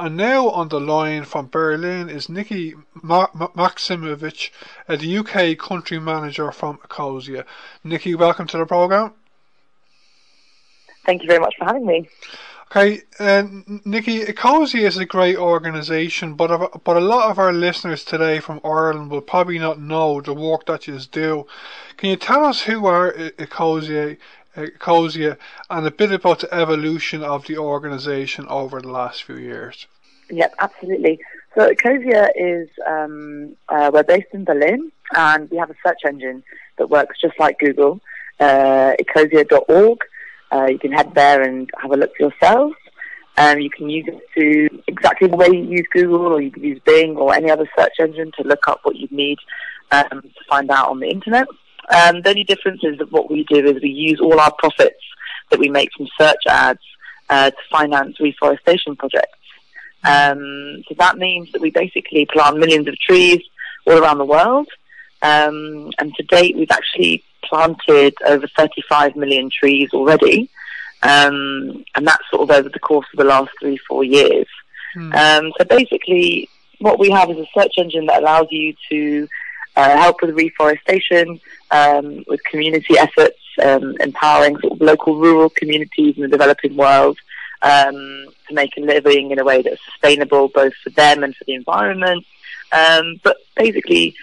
And now on the line from Berlin is Nikki Ma- Ma- Maksimovic, uh, the UK country manager from Ecosia. Nikki, welcome to the program. Thank you very much for having me. Okay, uh, Nikki, Ecosia is a great organisation, but but a lot of our listeners today from Ireland will probably not know the work that you do. Can you tell us who are Ecosia, Ecosia and a bit about the evolution of the organisation over the last few years? Yep, absolutely. So Ecosia is um, uh, we're based in Berlin, and we have a search engine that works just like Google, uh, ecosia.org. Uh, you can head there and have a look for yourselves. Um, you can use it to exactly the way you use Google, or you can use Bing or any other search engine to look up what you need um, to find out on the internet. Um, the only difference is that what we do is we use all our profits that we make from search ads uh, to finance reforestation projects. Um, so that means that we basically plant millions of trees all around the world. Um, and to date, we've actually planted over 35 million trees already. Um, and that's sort of over the course of the last three, four years. Um, so basically, what we have is a search engine that allows you to uh, help with reforestation, um, with community efforts, um, empowering sort of local rural communities in the developing world um, to make a living in a way that's sustainable both for them and for the environment. Um, but basically,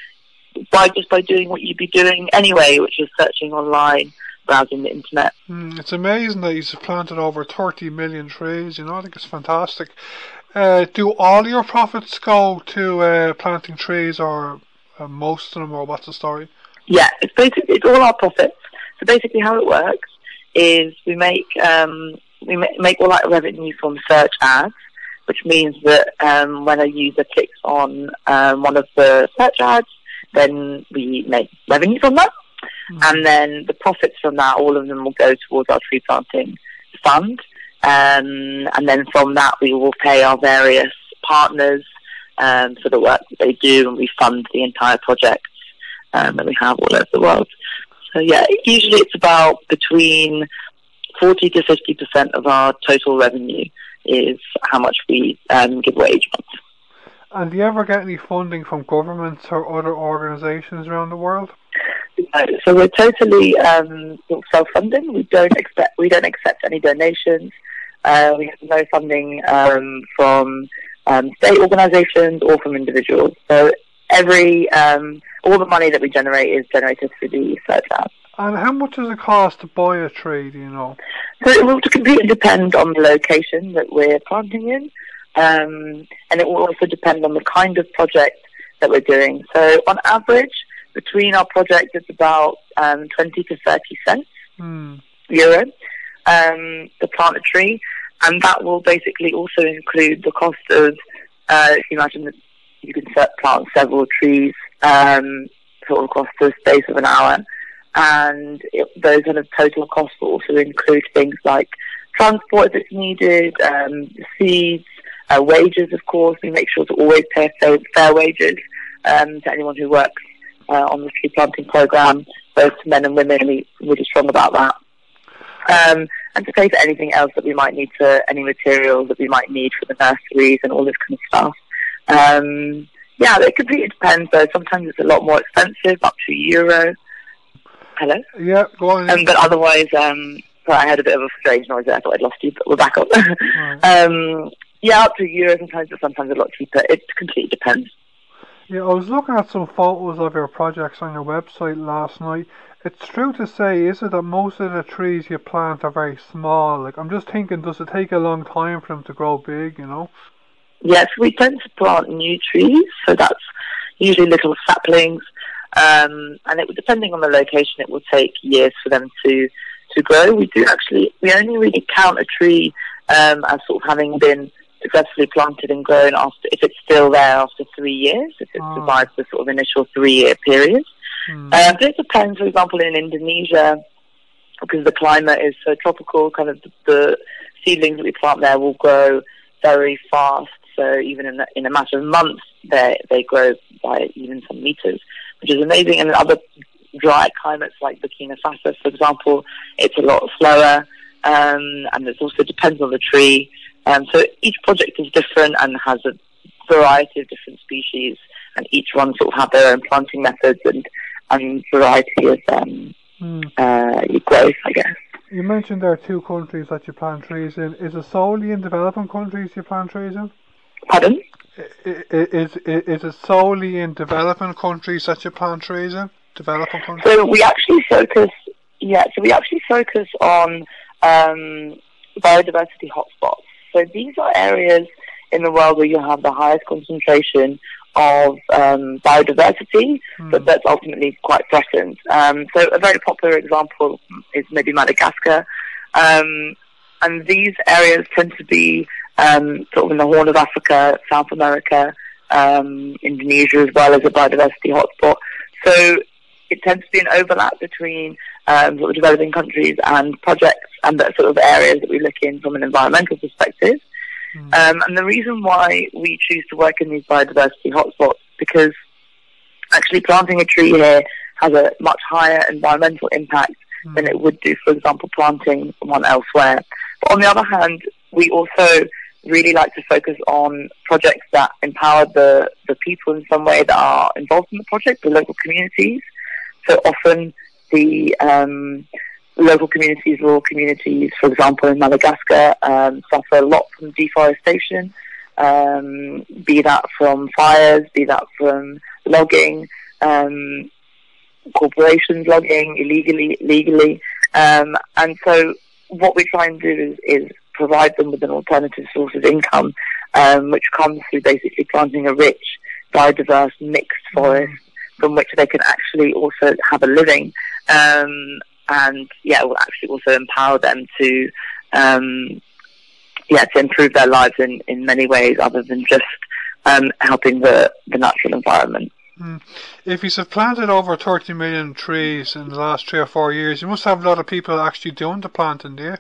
by just by doing what you'd be doing anyway, which is searching online, browsing the internet. Mm, it's amazing that you've planted over 30 million trees. You know, I think it's fantastic. Uh, do all your profits go to uh, planting trees, or uh, most of them, or what's the story? Yeah, it's basically it's all our profits. So basically, how it works is we make um, we make all that revenue from search ads, which means that um, when a user clicks on um, one of the search ads, then we make revenue from that. Mm-hmm. And then the profits from that, all of them will go towards our tree planting fund. Um, and then from that, we will pay our various partners um, for the work that they do, and we fund the entire project um, that we have all over the world. So yeah, usually it's about between 40 to 50% of our total revenue is how much we um, give away each month. And do you ever get any funding from governments or other organisations around the world? No, so we're totally um, self-funding. We don't expect we don't accept any donations. Uh, we have no funding um, from um, state organisations or from individuals. So every um, all the money that we generate is generated through the search app. And how much does it cost to buy a tree? Do you know? So it will completely depend on the location that we're planting in, um, and it will also depend on the kind of project that we're doing. So on average, between our projects, it's about um, 20 to 30 cents hmm. euro um, to plant a tree, and that will basically also include the cost of, uh, if you imagine that you can plant several trees um, sort of across the space of an hour and it, those kind of total costs will also include things like transport if it's needed, um, seeds, uh, wages, of course. We make sure to always pay fair, fair wages um, to anyone who works uh, on the tree planting program, both men and women. We're really strong about that. Um, and to pay for anything else that we might need to, any materials that we might need for the nurseries and all this kind of stuff. Um, yeah, it completely depends though. Sometimes it's a lot more expensive, up to a euro. Hello? Yeah, go on. Um, but otherwise, um, sorry, I had a bit of a strange noise there. I thought I'd lost you, but we're back on. um, yeah, up to a euro sometimes, but sometimes a lot cheaper. It completely depends. Yeah, I was looking at some photos of your projects on your website last night. It's true to say, is it that most of the trees you plant are very small? Like, I'm just thinking, does it take a long time for them to grow big, you know? Yes, we tend to plant new trees, so that's usually little saplings um, and it depending on the location, it will take years for them to to grow. We do actually we only really count a tree um, as sort of having been successfully planted and grown after if it's still there after three years, if it oh. survives the sort of initial three year period. Mm. Uh, but depends. For example, in Indonesia, because the climate is so tropical, kind of the, the seedlings that we plant there will grow very fast. So even in a, in a matter of months, they they grow by even some meters which is amazing. And in other dry climates like Burkina Faso, for example, it's a lot slower. Um, and it also depends on the tree. Um, so each project is different and has a variety of different species, and each one sort of have their own planting methods and and variety of um, mm. uh, growth, I guess. You mentioned there are two countries that you plant trees in. Is it solely in developing countries you plant trees in? Pardon? Is, is, is it solely in developing countries that you plant trees in? Developing countries? So we actually focus, yeah, so we actually focus on um, biodiversity hotspots. So these are areas in the world where you have the highest concentration of um, biodiversity, mm. but that's ultimately quite threatened. Um, so a very popular example is maybe Madagascar. Um, and these areas tend to be um, sort of in the Horn of Africa, South America, um, Indonesia as well as a biodiversity hotspot. So it tends to be an overlap between um, sort of developing countries and projects and the sort of areas that we look in from an environmental perspective. Mm. Um, and the reason why we choose to work in these biodiversity hotspots because actually planting a tree here has a much higher environmental impact mm. than it would do, for example, planting one elsewhere. But on the other hand, we also really like to focus on projects that empower the, the people in some way that are involved in the project, the local communities. So often the um, local communities, rural communities, for example, in Madagascar, um, suffer a lot from deforestation, um, be that from fires, be that from logging, um, corporations logging illegally, legally. Um, and so what we try and do is, is, provide them with an alternative source of income, um, which comes through basically planting a rich, biodiverse, mixed forest from which they can actually also have a living. Um, and yeah, will actually also empower them to um, yeah to improve their lives in, in many ways other than just um, helping the, the natural environment. Mm. If you have planted over 30 million trees in the last three or four years, you must have a lot of people actually doing the planting, do you?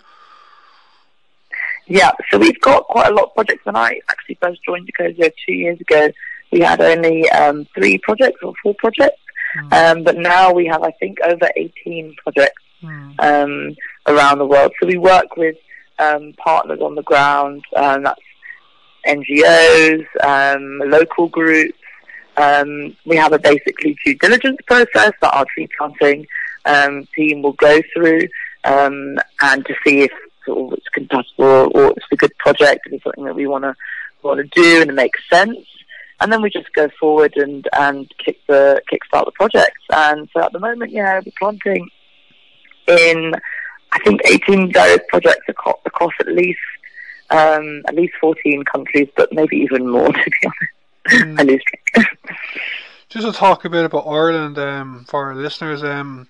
Yeah, so we've got quite a lot of projects. When I actually first joined Ecosia two years ago, we had only um, three projects or four projects. Mm. Um, but now we have, I think, over 18 projects mm. um, around the world. So we work with um, partners on the ground, um, that's NGOs, um, local groups. Um, we have a basically due diligence process that our tree planting team will go through and to see if sort of it's compatible or it's a good project and it's something that we want to want to do and it makes sense and then we just go forward and and kick the kickstart the project. And so at the moment, yeah, we're planting in I think 18 various projects across, across at least um, at least 14 countries, but maybe even more to be honest. Mm. I lose track. just to talk a bit about Ireland um, for our listeners. Um,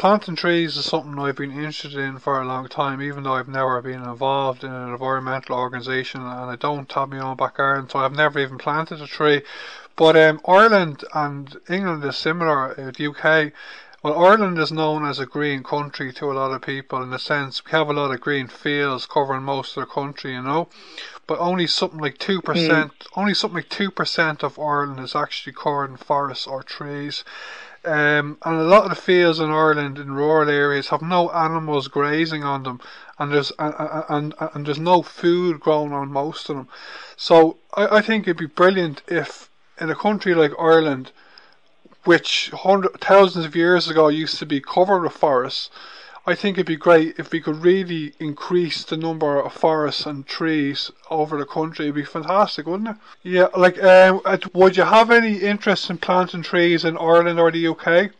planting trees is something I've been interested in for a long time, even though I've never been involved in an environmental organisation and I don't have my own backyard, so I've never even planted a tree. But um, Ireland and England is similar. Uh, the UK, well, Ireland is known as a green country to a lot of people in the sense we have a lot of green fields covering most of the country, you know. But only something like two percent, mm. only something like two percent of Ireland is actually covered in forests or trees. Um, and a lot of the fields in Ireland in rural areas have no animals grazing on them, and there's and, and, there's no food grown on most of them. So I, I think it'd be brilliant if in a country like Ireland, which hundred, thousands of years ago used to be covered with forests, I think it'd be great if we could really increase the number of forests and trees over the country. It'd be fantastic, wouldn't it? Yeah, like, um, would you have any interest in planting trees in Ireland or the UK?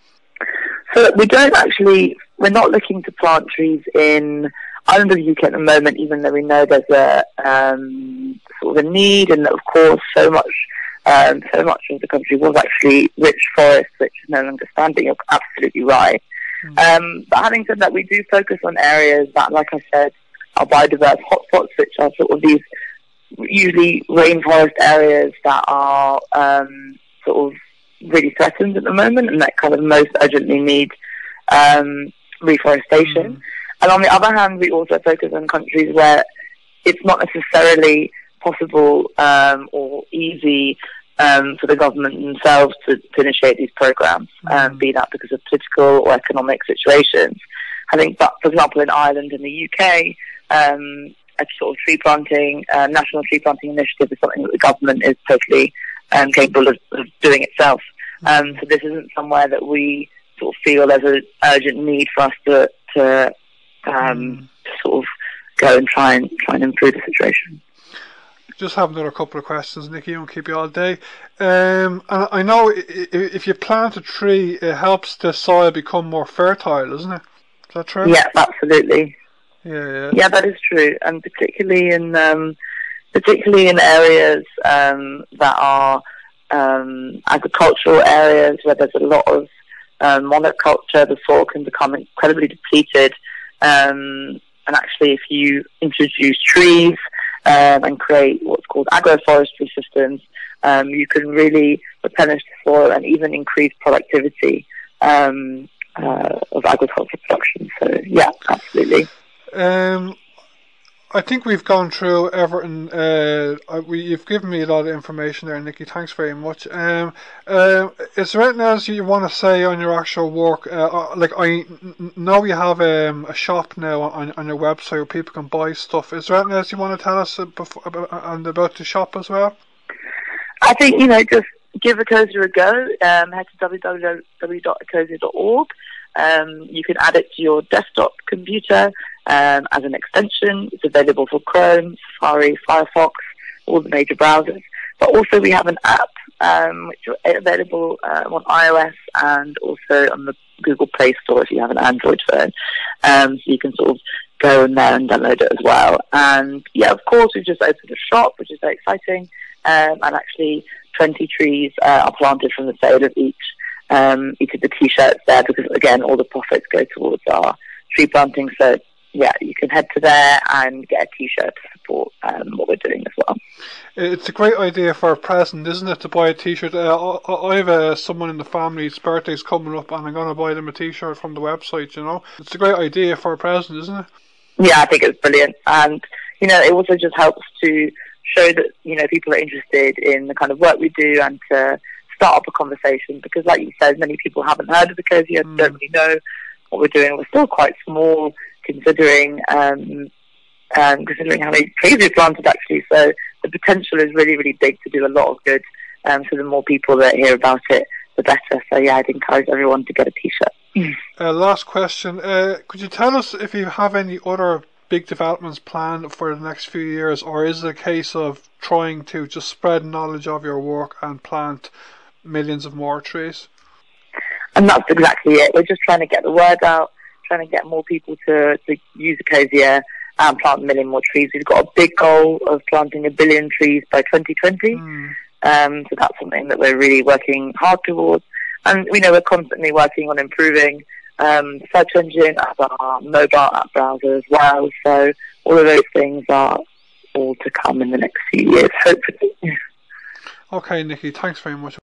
So we don't actually. We're not looking to plant trees in Ireland or the UK at the moment, even though we know there's a um, sort of a need, and of course, so much. Um, so much of the country was actually rich forest, which is no longer standing. You're absolutely right. Mm. Um, but having said that, we do focus on areas that, like I said, are biodiverse hotspots, which are sort of these usually rainforest areas that are um, sort of really threatened at the moment and that kind of most urgently need um, reforestation. Mm. And on the other hand, we also focus on countries where it's not necessarily possible um, or easy um, for the government themselves to, to initiate these programs, um, mm. be that because of political or economic situations. I think, but for example, in Ireland and the UK, um, a sort of tree planting, uh, national tree planting initiative is something that the government is totally um, capable of, of doing itself. Um, so this isn't somewhere that we sort of feel there's an urgent need for us to, to, um, Mm. to sort of go and try and try and improve the situation. Just have another couple of questions, Nikki. I won't keep you all day. Um, and I know if you plant a tree, it helps the soil become more fertile, isn't it? Is that true? Yeah, absolutely. Yeah, yeah. Yeah, that is true, and particularly in um, particularly in areas um, that are um, agricultural areas where there's a lot of um, monoculture, the soil can become incredibly depleted. Um, and actually, if you introduce trees um, and create what's called agroforestry systems, um, you can really replenish the soil and even increase productivity um, uh, of agricultural production. So, yeah, absolutely. Um, I think we've gone through everything. Uh, we, you've given me a lot of information there, Nikki. Thanks very much. Um, uh, is there anything else you want to say on your actual work? Uh, uh, like I know you have um, a shop now on, on your website where people can buy stuff. Is there anything else you want to tell us before, about, about the shop as well? I think, you know, just give Ecosia a go. Um, head to www.ecosia.org. Um, you can add it to your desktop computer um, as an extension. It's available for Chrome, Safari, Firefox, all the major browsers. But also we have an app um, which is available uh, on iOS and also on the Google Play Store if you have an Android phone. Um, so you can sort of go in there and download it as well. And yeah, of course, we've just opened a shop, which is very exciting. Um, and actually, 20 trees uh, are planted from the sale of each um, each of the t-shirts there because again, all the profits go towards our tree planting. So yeah, you can head to there and get a t-shirt to support um, what we're doing as well. It's a great idea for a present, isn't it, to buy a T-shirt? Uh, I, have uh, someone in the family's birthday's coming up, and I'm going to buy them a T-shirt from the website. You know, it's a great idea for a present, isn't it? Yeah, I think it's brilliant, and you know, it also just helps to show that you know people are interested in the kind of work we do and to start up a conversation because, like you said, many people haven't heard of the Ecosia, Mm. don't really know what we're doing. We're still quite small considering um, um, considering how many trees we've planted actually. So the potential is really, really big to do a lot of good. Um, so the more people that hear about it, the better. So yeah, I'd encourage everyone to get a T-shirt. Uh, last question. Uh, could you tell us if you have any other big developments planned for the next few years, or is it a case of trying to just spread knowledge of your work and plant millions of more trees? And that's exactly it. We're just trying to get the word out, trying to get more people to, to use Ecosia and plant a million more trees. We've got a big goal of planting a billion trees by 2020. Mm. Um, so that's something that we're really working hard towards. And we know we're constantly working on improving um, search engine as our mobile app browser as well. So all of those things are all to come in the next few years, hopefully. Okay, Nikki. Thanks very much.